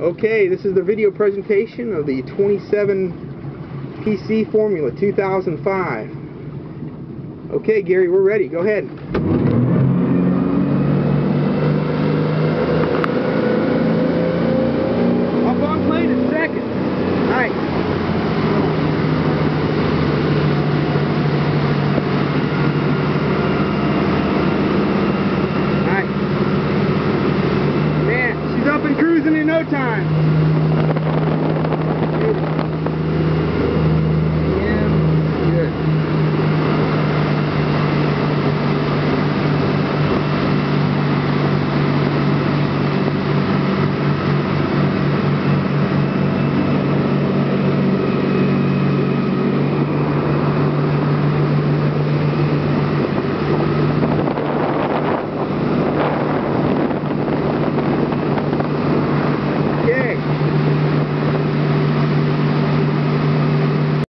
Okay, this is the video presentation of the 27 PC Formula 2005. Okay, Gary, we're ready. Go ahead. Nice.